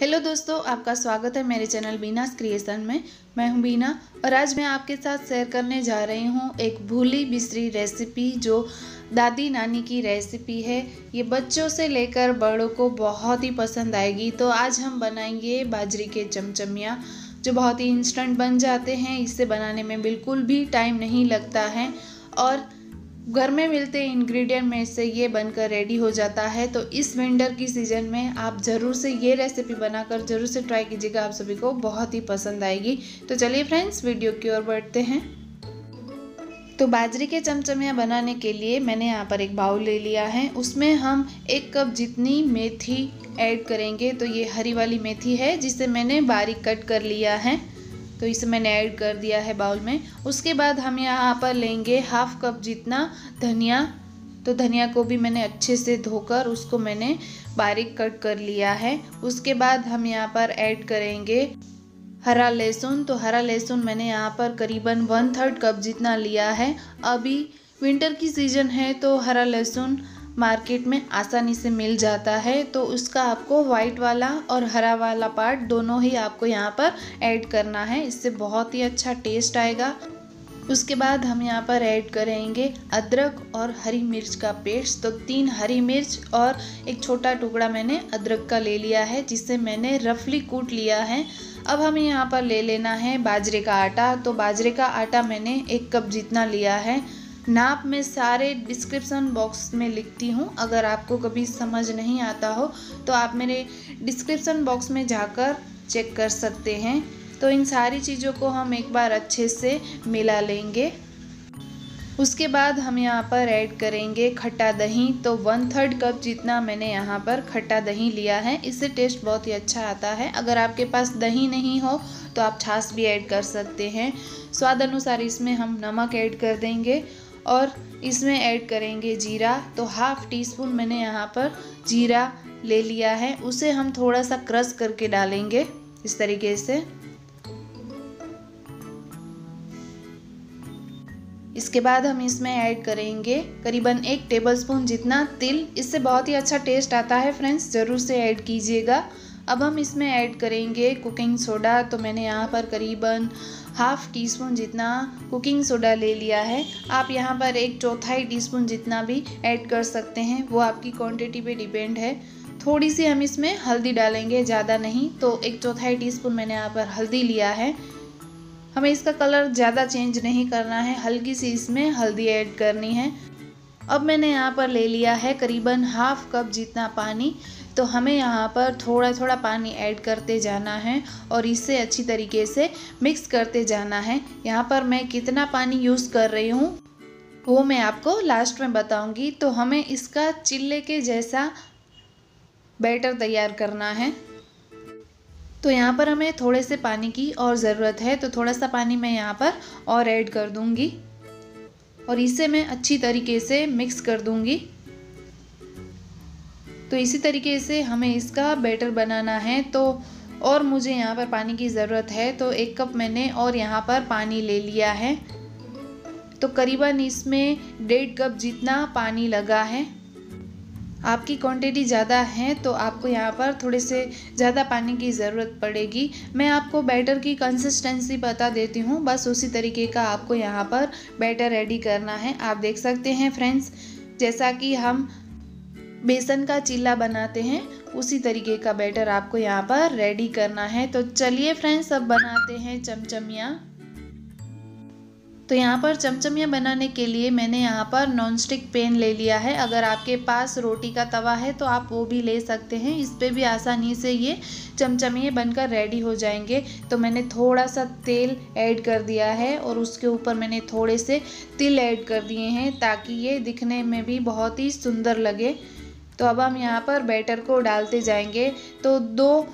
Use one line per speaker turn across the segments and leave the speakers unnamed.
Hello दोस्तों, आपका स्वागत है मेरे चैनल बीनास क्रिएशन में। मैं हूँ बीना और आज मैं आपके साथ शेयर करने जा रही हूँ एक भूली बिसरी रेसिपी जो दादी नानी की रेसिपी है। ये बच्चों से लेकर बड़ों को बहुत ही पसंद आएगी। तो आज हम बनाएँगे बाजरी के चमचमिया, जो बहुत ही इंस्टेंट बन जाते हैं। इसे बनाने में बिल्कुल भी टाइम नहीं लगता है और घर में मिलते इंग्रेडिएंट में से ये बनकर रेडी हो जाता है तो इस विंटर की सीज़न में आप ज़रूर से ये रेसिपी बनाकर ज़रूर से ट्राई कीजिएगा, आप सभी को बहुत ही पसंद आएगी। तो चलिए फ्रेंड्स वीडियो की ओर बढ़ते हैं। तो बाजरे के चमचमियाँ बनाने के लिए मैंने यहाँ पर एक बाउल ले लिया है। उसमें हम एक कप जितनी मेथी ऐड करेंगे तो ये हरी वाली मेथी है, जिसे मैंने बारीक कट कर लिया है। तो इसे मैंने ऐड कर दिया है बाउल में। उसके बाद हम यहाँ पर लेंगे हाफ़ कप जितना धनिया। तो धनिया को भी मैंने अच्छे से धोकर उसको मैंने बारीक कट कर लिया है। उसके बाद हम यहाँ पर ऐड करेंगे हरा लहसुन। तो हरा लहसुन मैंने यहाँ पर करीबन वन थर्ड कप जितना लिया है। अभी विंटर की सीज़न है तो हरा लहसुन मार्केट में आसानी से मिल जाता है तो उसका आपको वाइट वाला और हरा वाला पार्ट दोनों ही आपको यहाँ पर ऐड करना है। इससे बहुत ही अच्छा टेस्ट आएगा। उसके बाद हम यहाँ पर ऐड करेंगे अदरक और हरी मिर्च का पेस्ट तो तीन हरी मिर्च और एक छोटा टुकड़ा मैंने अदरक का ले लिया है, जिसे मैंने रफली कूट लिया है। अब हमें यहाँ पर ले लेना है बाजरे का आटा। तो बाजरे का आटा मैंने एक कप जितना लिया है। नाप मैं सारे डिस्क्रिप्सन बॉक्स में लिखती हूँ। अगर आपको कभी समझ नहीं आता हो तो आप मेरे डिस्क्रिप्सन बॉक्स में जाकर चेक कर सकते हैं। तो इन सारी चीज़ों को हम एक बार अच्छे से मिला लेंगे। उसके बाद हम यहाँ पर ऐड करेंगे खट्टा दही। तो वन थर्ड कप जितना मैंने यहाँ पर खट्टा दही लिया है, इससे टेस्ट बहुत ही अच्छा आता है। अगर आपके पास दही नहीं हो तो आप छाछ भी ऐड कर सकते हैं। स्वाद अनुसार इसमें हम नमक ऐड कर देंगे। और इसमें ऐड करेंगे जीरा। तो हाफ़ टी स्पून मैंने यहाँ पर जीरा ले लिया है। उसे हम थोड़ा सा क्रश करके डालेंगे इस तरीके से। इसके बाद हम इसमें ऐड करेंगे करीबन एक टेबलस्पून जितना तिल। इससे बहुत ही अच्छा टेस्ट आता है फ्रेंड्स। ज़रूर से ऐड कीजिएगा। अब हम इसमें ऐड करेंगे कुकिंग सोडा तो मैंने यहाँ पर करीबन हाफ़ टी स्पून जितना कुकिंग सोडा ले लिया है। आप यहाँ पर एक चौथाई टी स्पून जितना भी ऐड कर सकते हैं, वो आपकी क्वांटिटी पे डिपेंड है। थोड़ी सी हम इसमें हल्दी डालेंगे, ज़्यादा नहीं तो एक चौथाई टीस्पून मैंने यहाँ पर हल्दी लिया है। हमें इसका कलर ज़्यादा चेंज नहीं करना है, हल्की सी इसमें हल्दी ऐड करनी है। अब मैंने यहाँ पर ले लिया है करीबन हाफ़ कप जितना पानी। तो हमें यहाँ पर थोड़ा थोड़ा पानी ऐड करते जाना है और इसे अच्छी तरीके से मिक्स करते जाना है। यहाँ पर मैं कितना पानी यूज़ कर रही हूँ, वो मैं आपको लास्ट में बताऊँगी। तो हमें इसका चिल्ले के जैसा बैटर तैयार करना है। तो यहाँ पर हमें थोड़े से पानी की और ज़रूरत है तो थोड़ा सा पानी मैं यहाँ पर और ऐड कर दूँगी। और इसे मैं अच्छी तरीके से मिक्स कर दूँगी। तो इसी तरीके से हमें इसका बैटर बनाना है। तो और मुझे यहाँ पर पानी की ज़रूरत है तो एक कप मैंने और यहाँ पर पानी ले लिया है। तो करीबन इसमें डेढ़ कप जितना पानी लगा है। आपकी क्वांटिटी ज़्यादा है तो आपको यहाँ पर थोड़े से ज़्यादा पानी की ज़रूरत पड़ेगी। मैं आपको बैटर की कंसिस्टेंसी बता देती हूँ, बस उसी तरीके का आपको यहाँ पर बैटर रेडी करना है। आप देख सकते हैं फ्रेंड्स जैसा कि हम बेसन का चिल्ला बनाते हैं, उसी तरीके का बैटर आपको यहाँ पर रेडी करना है। तो चलिए फ्रेंड्स अब बनाते हैं चमचमिया। तो यहाँ पर चमचमिया बनाने के लिए मैंने यहाँ पर नॉन स्टिक पेन ले लिया है। अगर आपके पास रोटी का तवा है तो आप वो भी ले सकते हैं। इस पर भी आसानी से ये चमचमिए बनकर रेडी हो जाएँगे। तो मैंने थोड़ा सा तेल ऐड कर दिया है और उसके ऊपर मैंने थोड़े से तिल ऐड कर दिए हैं ताकि ये दिखने में भी बहुत ही सुंदर लगे। तो अब हम यहाँ पर बैटर को डालते जाएँगे। तो दो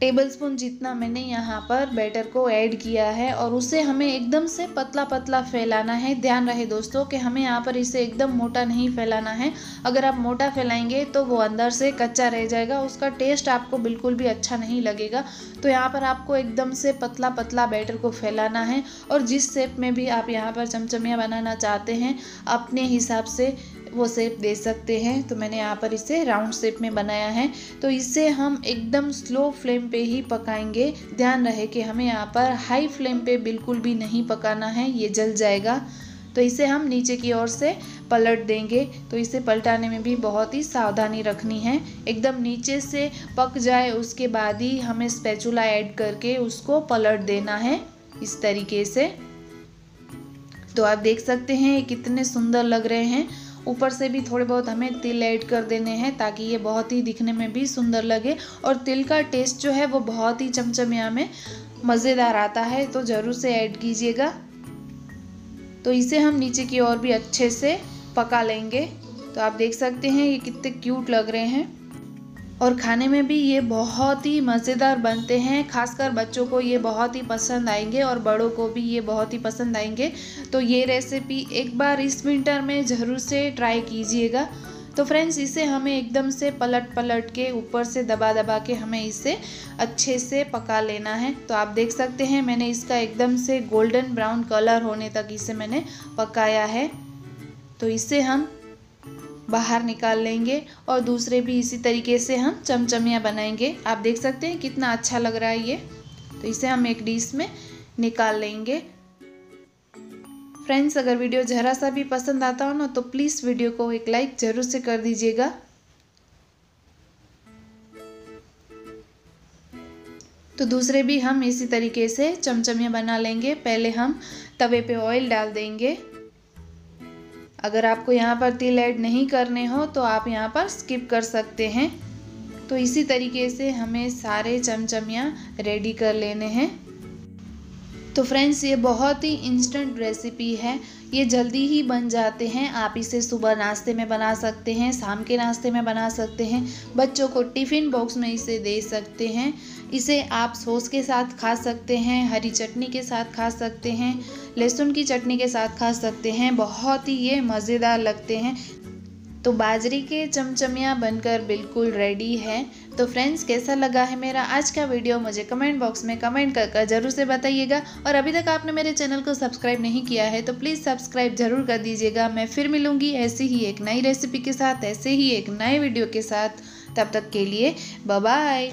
टेबलस्पून जितना मैंने यहाँ पर बैटर को ऐड किया है और उसे हमें एकदम से पतला पतला फैलाना है। ध्यान रहे दोस्तों कि हमें यहाँ पर इसे एकदम मोटा नहीं फैलाना है। अगर आप मोटा फैलाएँगे तो वो अंदर से कच्चा रह जाएगा, उसका टेस्ट आपको बिल्कुल भी अच्छा नहीं लगेगा। तो यहाँ पर आपको एकदम से पतला पतला बैटर को फैलाना है और जिस शेप में भी आप यहाँ पर चमचमियाँ बनाना चाहते हैं, अपने हिसाब से वो शेप दे सकते हैं। तो मैंने यहाँ पर इसे राउंड शेप में बनाया है। तो इसे हम एकदम स्लो फ्लेम पे ही पकाएँगे। ध्यान रहे कि हमें यहाँ पर हाई फ्लेम पे बिल्कुल भी नहीं पकाना है। ये जल जाएगा। तो इसे हम नीचे की ओर से पलट देंगे। तो इसे पलटाने में भी बहुत ही सावधानी रखनी है। एकदम नीचे से पक जाए, उसके बाद ही हमें स्पैचुला ऐड करके उसको पलट देना है इस तरीके से। तो आप देख सकते हैं, ये कितने सुंदर लग रहे हैं। ऊपर से भी थोड़े बहुत हमें तिल ऐड कर देने हैं ताकि ये बहुत ही दिखने में भी सुंदर लगे। और तिल का टेस्ट जो है वो बहुत ही चमचमिया में मज़ेदार आता है तो ज़रूर से ऐड कीजिएगा। तो इसे हम नीचे की ओर भी अच्छे से पका लेंगे। तो आप देख सकते हैं ये कितने क्यूट लग रहे हैं। और खाने में भी ये बहुत ही मज़ेदार बनते हैं। खासकर बच्चों को ये बहुत ही पसंद आएँगे और बड़ों को भी ये बहुत ही पसंद आएँगे। तो ये रेसिपी एक बार इस विंटर में ज़रूर से ट्राई कीजिएगा। तो फ्रेंड्स इसे हमें एकदम से पलट पलट के ऊपर से दबा दबा के हमें इसे अच्छे से पका लेना है। तो आप देख सकते हैं, मैंने इसका एकदम से गोल्डन ब्राउन कलर होने तक इसे मैंने पकाया है। तो इसे हम बाहर निकाल लेंगे और दूसरे भी इसी तरीके से हम चमचमियाँ बनाएँगे। आप देख सकते हैं कितना अच्छा लग रहा है ये। तो इसे हम एक डिश में निकाल लेंगे। फ्रेंड्स, अगर वीडियो ज़रा सा भी पसंद आता हो ना तो प्लीज़ वीडियो को एक लाइक ज़रूर से कर दीजिएगा। तो दूसरे भी हम इसी तरीके से चमचमियाँ बना लेंगे। पहले हम तवे पे ऑयल डाल देंगे। अगर आपको यहाँ पर तिल ऐड नहीं करने हो तो आप यहाँ पर स्किप कर सकते हैं। तो इसी तरीके से हमें सारे चमचमियाँ रेडी कर लेने हैं। तो फ्रेंड्स ये बहुत ही इंस्टेंट रेसिपी है। ये जल्दी ही बन जाते हैं। आप इसे सुबह नाश्ते में बना सकते हैं, शाम के नाश्ते में बना सकते हैं। बच्चों को टिफ़िन बॉक्स में इसे दे सकते हैं। इसे आप सॉस के साथ खा सकते हैं, हरी चटनी के साथ खा सकते हैं, लहसुन की चटनी के साथ खा सकते हैं, बहुत ही ये मज़ेदार लगते हैं। तो बाजरी के चमचमियाँ बनकर बिल्कुल रेडी है। तो फ्रेंड्स कैसा लगा है मेरा आज का वीडियो मुझे कमेंट बॉक्स में कमेंट कर कर ज़रूर से बताइएगा। और अभी तक आपने मेरे चैनल को सब्सक्राइब नहीं किया है तो प्लीज़ सब्सक्राइब ज़रूर कर दीजिएगा। मैं फिर मिलूँगी ऐसी ही एक नई रेसिपी के साथ, ऐसे ही एक नए वीडियो के साथ। तब तक के लिए बाय